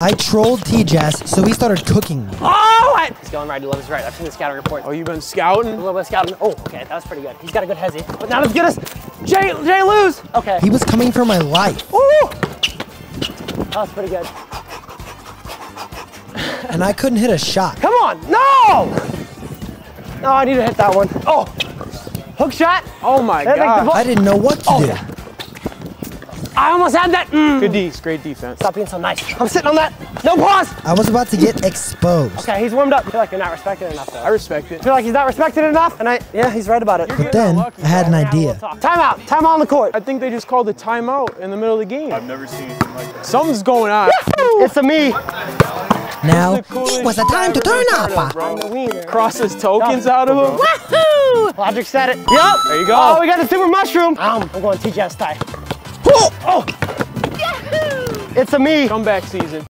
I trolled TJass, so he started cooking me. Oh, I, he's going right. He loves his right. I've seen the scouting report. Oh, you've been scouting? A little bit of scouting. Oh, okay, that was pretty good. He's got a good hezzy, but not as good as Jay. Jay lose. Okay. He was coming for my life, Ooh. That was pretty good. and I couldn't hit a shot. Come on. No. No, I need to hit that one. Oh. Hook shot. Oh my That god. I didn't know what to Oh, do. Yeah. I almost had that. Mm. Good D's, great defense. Stop being so nice. I'm sitting on that. No pause. I was about to get exposed. Okay, he's warmed up. I feel like you're not respected enough, though. I respect it. I feel like he's not respected enough, and I, yeah, he's right about it. But then I had an idea. Timeout. Time on the court. I think they just called a timeout in the middle of the game. I've never seen anything like that. Something's going on. It's a me. Now it was the time to turn up. bro. The. Crosses tokens out of him. Woohoo! Logic said it. Yep. There you go. Oh, we got the super mushroom. Um, I'm going TJ style. Oh. oh. It's a me. Comeback season.